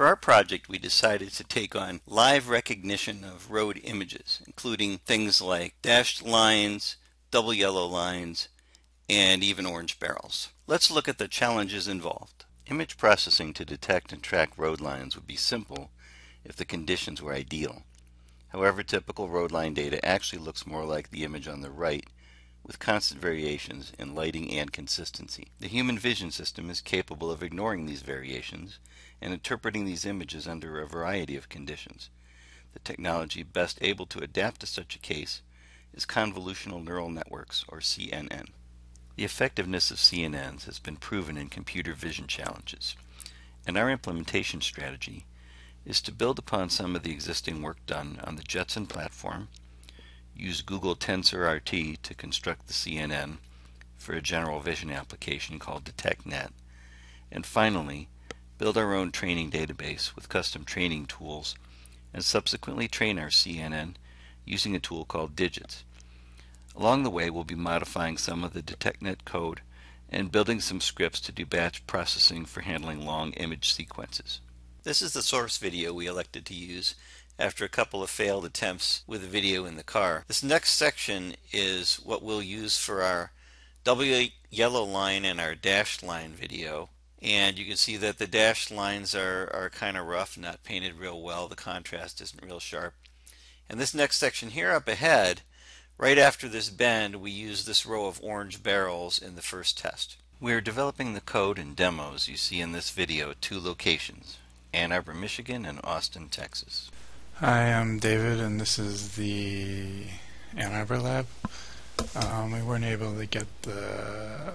For our project, we decided to take on live recognition of road images, including things like dashed lines, double yellow lines, and even orange barrels. Let's look at the challenges involved. Image processing to detect and track road lines would be simple if the conditions were ideal. However, typical road line data actually looks more like the image on the right with constant variations in lighting and consistency. The human vision system is capable of ignoring these variations and interpreting these images under a variety of conditions. The technology best able to adapt to such a case is convolutional neural networks, or CNN. The effectiveness of CNNs has been proven in computer vision challenges, and our implementation strategy is to build upon some of the existing work done on the Jetson platform, use Google TensorRT to construct the CNN for a general vision application called DetectNet, and finally, build our own training database with custom training tools, and subsequently train our CNN using a tool called Digits. Along the way, we'll be modifying some of the DetectNet code and building some scripts to do batch processing for handling long image sequences. This is the source video we elected to use after a couple of failed attempts with the video in the car. This next section is what we'll use for our double yellow line and our dashed line video and you can see that the dashed lines are, are kind of rough, not painted real well. The contrast isn't real sharp. And this next section here up ahead, right after this bend, we use this row of orange barrels in the first test. We are developing the code and demos you see in this video two locations, Ann Arbor, Michigan and Austin, Texas. Hi, I'm David and this is the Ann Arbor lab. Um, we weren't able to get the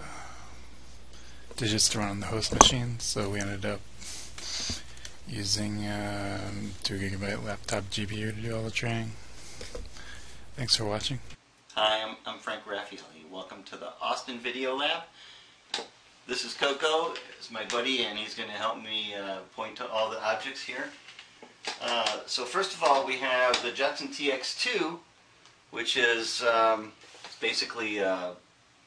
DIGITS to run on the host machine, so we ended up using um, 2 gigabyte laptop GPU to do all the training. Thanks for watching. Hi, I'm, I'm Frank Raffaelli. Welcome to the Austin Video Lab. This is Coco, is my buddy, and he's going to help me uh, point to all the objects here. Uh, so first of all, we have the Jetson TX2, which is um, basically uh,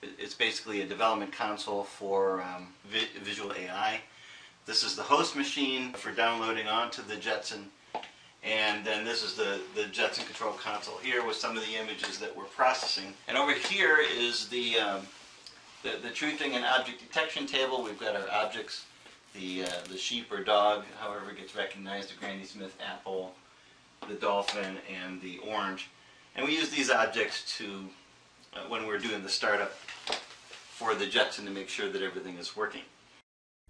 it's basically a development console for um, vi visual AI. This is the host machine for downloading onto the Jetson. And then this is the, the Jetson control console here with some of the images that we're processing. And over here is the, um, the, the truthing and object detection table. We've got our objects, the, uh, the sheep or dog, however gets recognized, the Granny Smith apple, the dolphin, and the orange. And we use these objects to, uh, when we're doing the startup for the Jetson to make sure that everything is working.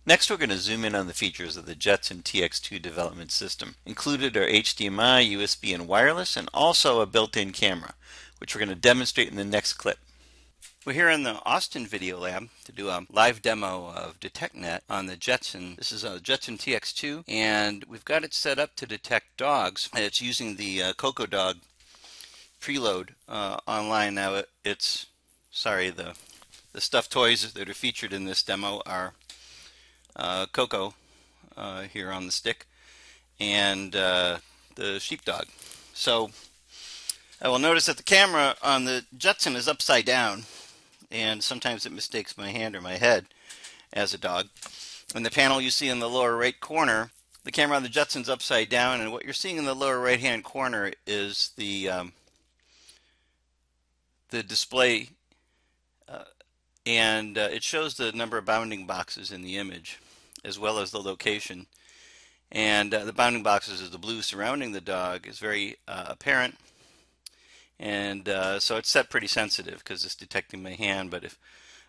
Next, we're going to zoom in on the features of the Jetson TX2 development system. Included are HDMI, USB, and wireless, and also a built-in camera, which we're going to demonstrate in the next clip. We're here in the Austin Video Lab to do a live demo of DetectNet on the Jetson. This is a Jetson TX2, and we've got it set up to detect dogs. It's using the uh, Coco Dog preload uh, online. Now, it, it's, sorry, the the stuffed toys that are featured in this demo are uh, Coco uh, here on the stick and uh, the sheepdog. So I will notice that the camera on the Jetson is upside down and sometimes it mistakes my hand or my head as a dog. In the panel you see in the lower right corner, the camera on the Jetson's upside down and what you're seeing in the lower right hand corner is the um, the display and uh, it shows the number of bounding boxes in the image as well as the location and uh, the bounding boxes is the blue surrounding the dog is very uh, apparent and uh, so it's set pretty sensitive because it's detecting my hand but if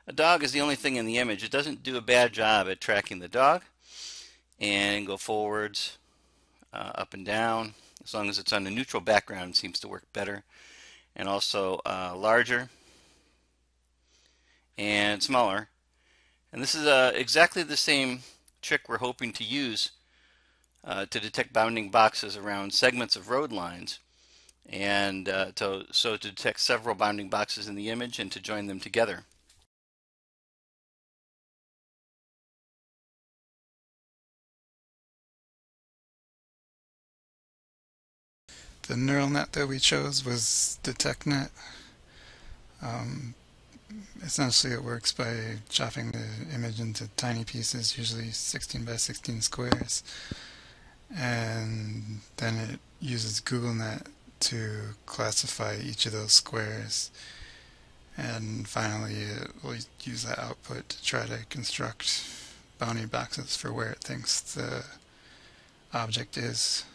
a dog is the only thing in the image it doesn't do a bad job at tracking the dog and go forwards uh, up and down as long as it's on a neutral background seems to work better and also uh, larger and smaller. And this is uh, exactly the same trick we're hoping to use uh, to detect bounding boxes around segments of road lines and uh, to, so to detect several bounding boxes in the image and to join them together. The neural net that we chose was DetectNet. Um, essentially it works by chopping the image into tiny pieces, usually 16 by 16 squares, and then it uses GoogLeNet to classify each of those squares and finally it will use that output to try to construct bounding boxes for where it thinks the object is.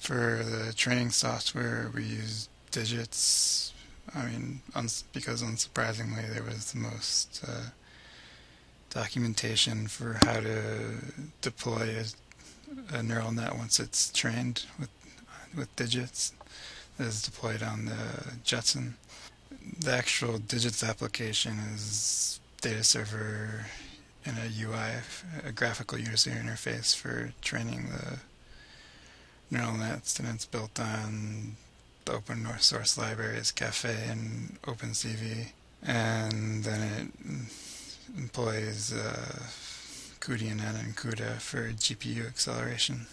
For the training software we use DIGITS I mean because unsurprisingly there was the most uh, documentation for how to deploy a, a neural net once it's trained with with DIGITS is deployed on the Jetson. The actual DIGITS application is data server in a UI, a graphical user interface for training the neural nets, and it's built on the open source libraries Caffe and OpenCV, and then it employs uh, cuDNN and CUDA for GPU acceleration.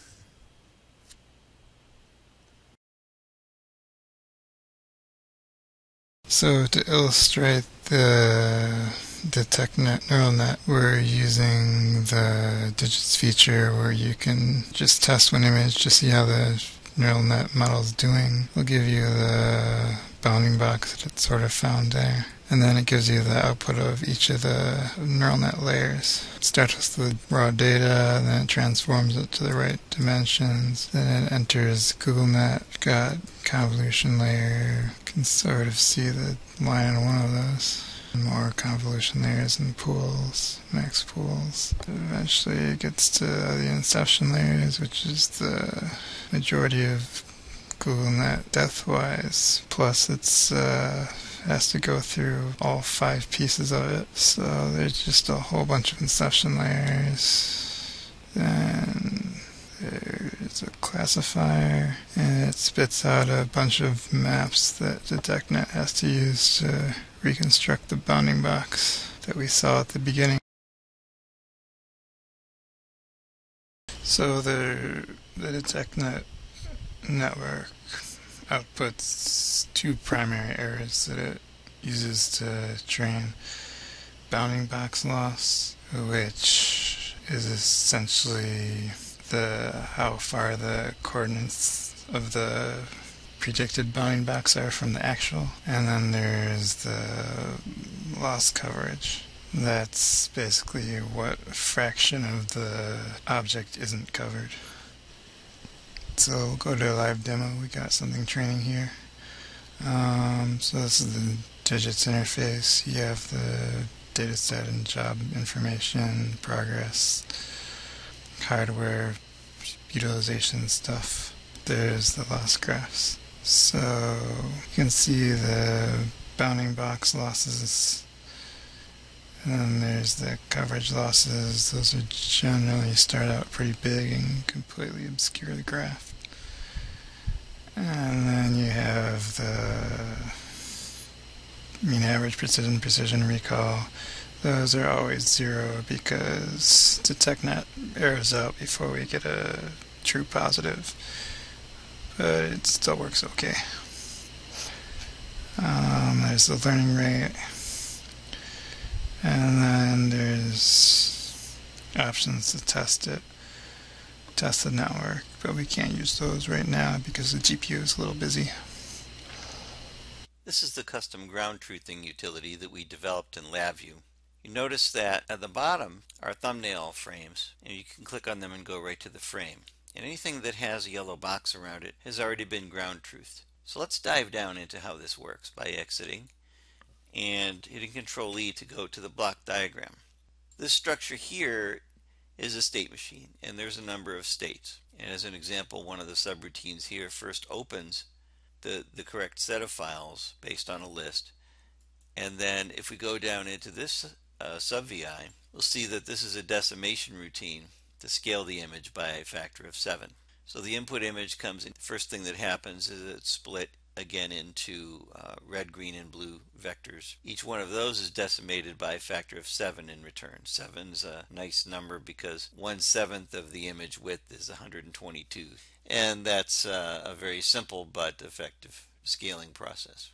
So to illustrate the DetectNet neural net, we're using the DIGITS feature where you can just test one image to see how the neural net model is doing. We'll give you the bounding box that it sort of found there and then it gives you the output of each of the neural net layers. It starts with the raw data, then it transforms it to the right dimensions, then it enters GoogLeNet, got convolution layer, you can sort of see the line on one of those. More convolution layers and pools, max pools. Eventually it gets to the inception layers, which is the majority of GoogLeNet depth-wise. Plus it's uh, has to go through all five pieces of it. So there's just a whole bunch of inception layers. Then there's a classifier, and it spits out a bunch of maps that the DetectNet has to use to reconstruct the bounding box that we saw at the beginning. So the, the DetectNet network outputs two primary errors that it uses to train bounding box loss, which is essentially the how far the coordinates of the predicted bounding box are from the actual. And then there's the loss coverage. That's basically what fraction of the object isn't covered. So we'll go to a live demo. We got something training here. Um, so this is the DIGITS interface. You have the dataset and job information, progress, hardware, utilization stuff. There's the loss graphs. So you can see the bounding box losses and then there's the coverage losses. Those would generally start out pretty big and completely obscure the graph. And then you have the mean average precision, precision recall. Those are always zero because DetectNet errors out before we get a true positive. But it still works okay. Um, there's the learning rate. And then there's options to test it test the network, we can't use those right now because the GPU is a little busy. This is the custom ground truthing utility that we developed in LabVIEW. You notice that at the bottom are thumbnail frames, and you can click on them and go right to the frame. And anything that has a yellow box around it has already been ground truthed. So let's dive down into how this works by exiting and hitting Control E to go to the block diagram. This structure here is a state machine, and there's a number of states. And as an example, one of the subroutines here first opens the, the correct set of files based on a list. And then if we go down into this uh, sub-VI, we'll see that this is a decimation routine to scale the image by a factor of 7. So the input image comes in. The first thing that happens is it's split again into uh, red, green, and blue vectors. Each one of those is decimated by a factor of 7 in return. 7 is a nice number because 1 seventh of the image width is 122. And that's uh, a very simple but effective scaling process.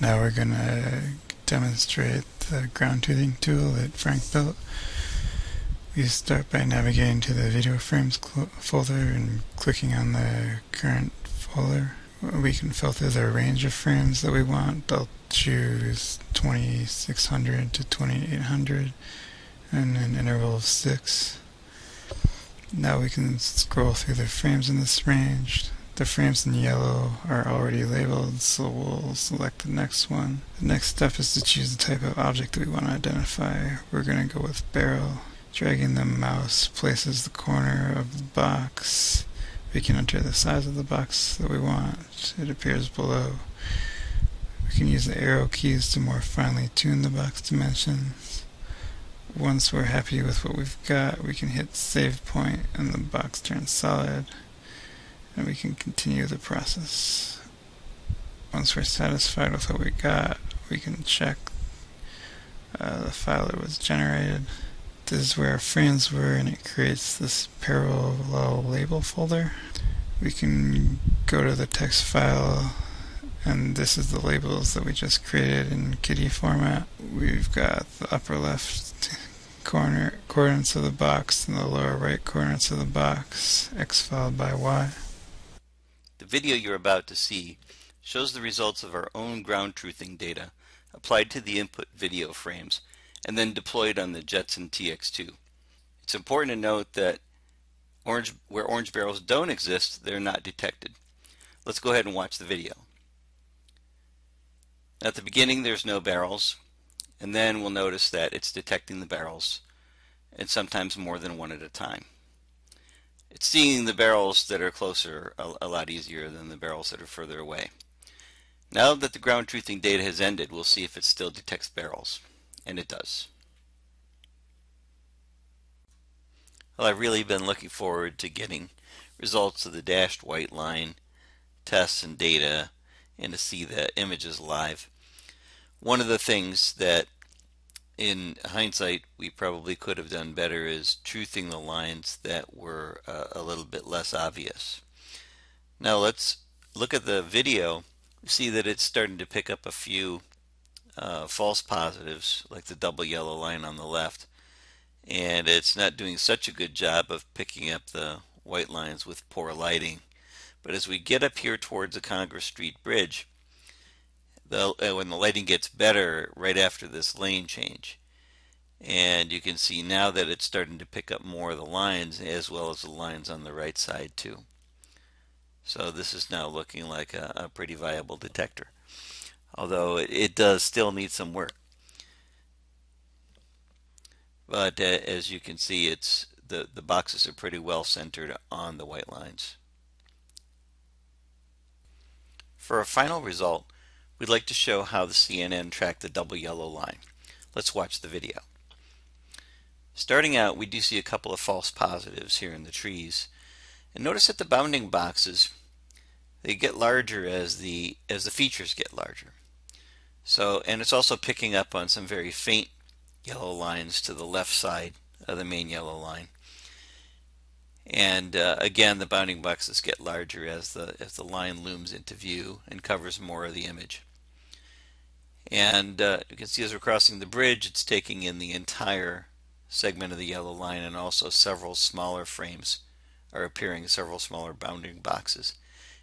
Now we're going to demonstrate the ground truthing tool that Frank built. We start by navigating to the video frames folder and clicking on the current folder. We can filter the range of frames that we want. I'll choose 2600 to 2800 and an interval of 6. Now we can scroll through the frames in this range. The frames in yellow are already labeled, so we'll select the next one. The next step is to choose the type of object that we want to identify. We're going to go with barrel. Dragging the mouse places the corner of the box. We can enter the size of the box that we want. It appears below. We can use the arrow keys to more finely tune the box dimensions. Once we're happy with what we've got, we can hit save point and the box turns solid and we can continue the process. Once we're satisfied with what we got, we can check uh, the file that was generated. Is where our frames were and it creates this parallel label folder. We can go to the text file and this is the labels that we just created in KITTI format. We've got the upper left corner coordinates of the box and the lower right coordinates of the box, x followed by y. The video you're about to see shows the results of our own ground truthing data applied to the input video frames and then deployed on the Jetson TX2. It's important to note that orange, where orange barrels don't exist, they're not detected. Let's go ahead and watch the video. At the beginning there's no barrels and then we'll notice that it's detecting the barrels and sometimes more than one at a time. It's seeing the barrels that are closer a, a lot easier than the barrels that are further away. Now that the ground truthing data has ended, we'll see if it still detects barrels. And it does. Well, I've really been looking forward to getting results of the dashed white line tests and data and to see the images live. One of the things that in hindsight we probably could have done better is truthing the lines that were uh, a little bit less obvious. Now let's look at the video. See that it's starting to pick up a few uh, false positives like the double yellow line on the left and it's not doing such a good job of picking up the white lines with poor lighting. But as we get up here towards the Congress Street Bridge, the, uh, when the lighting gets better right after this lane change. And you can see now that it's starting to pick up more of the lines as well as the lines on the right side too. So this is now looking like a, a pretty viable detector. Although it, does still need some work. But uh, as you can see, it's the, the boxes are pretty well centered on the white lines. For a final result, we'd like to show how the CNN tracked the double yellow line. Let's watch the video. Starting out, we do see a couple of false positives here in the trees. And notice that the bounding boxes, they get larger as the, as the features get larger. So, and it's also picking up on some very faint yellow lines to the left side of the main yellow line. And uh, again, the bounding boxes get larger as the, as the line looms into view and covers more of the image. And uh, you can see as we're crossing the bridge, it's taking in the entire segment of the yellow line and also several smaller frames are appearing, several smaller bounding boxes.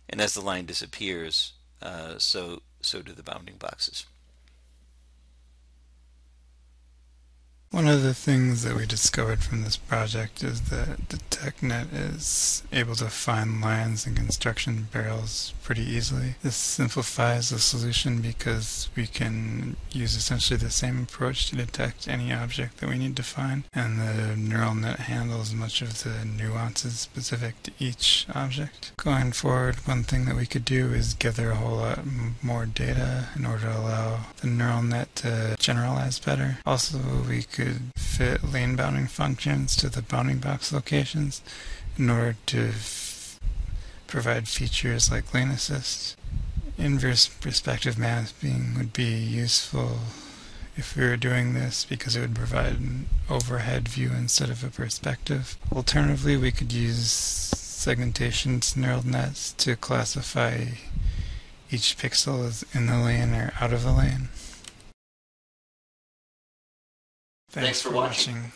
And as the line disappears, uh, so, so do the bounding boxes. One of the things that we discovered from this project is that the DetectNet is able to find lines and construction barrels pretty easily. This simplifies the solution because we can use essentially the same approach to detect any object that we need to find, and the neural net handles much of the nuances specific to each object. Going forward, one thing that we could do is gather a whole lot more data in order to allow the neural net to generalize better. Also, we could could fit lane bounding functions to the bounding box locations in order to provide features like lane assist. Inverse perspective mapping would be useful if we were doing this because it would provide an overhead view instead of a perspective. Alternatively, we could use segmentation neural nets to classify each pixel as in the lane or out of the lane. Thanks, Thanks for, for watching. watching.